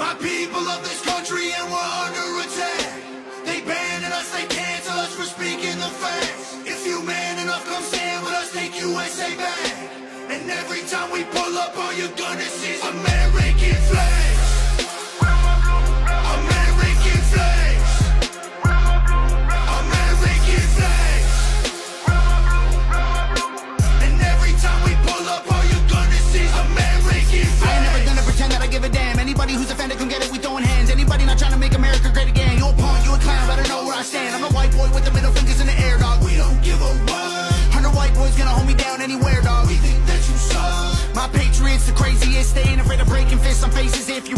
my people of this country and we're under attack. They banning us, they cancel us for speaking the facts. If you man enough, come stand with us, take USA back. And every time we pull up, all you're gonna see is American flag. going anywhere, dog. We think that you suck. My Patriots, the craziest. They ain't afraid of breaking fists on faces if you